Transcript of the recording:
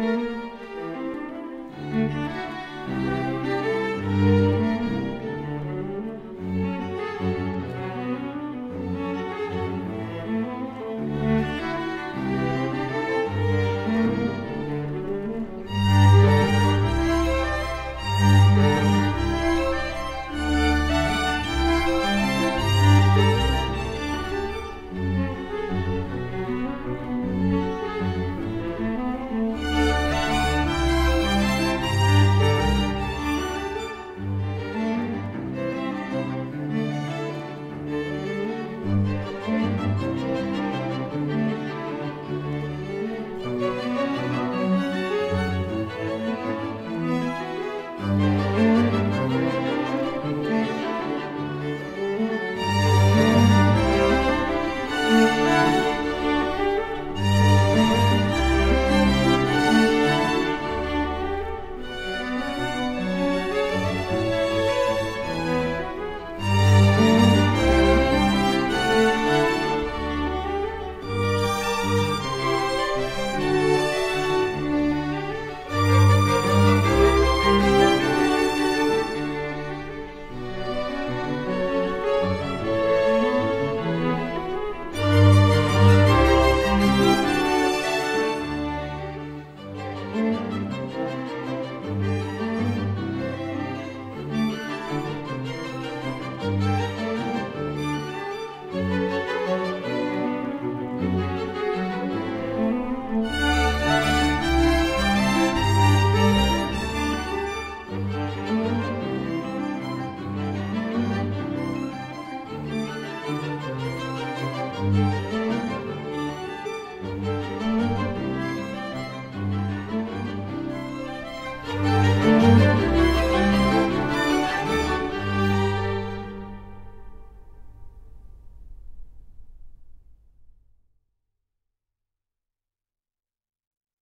Mm-hmm.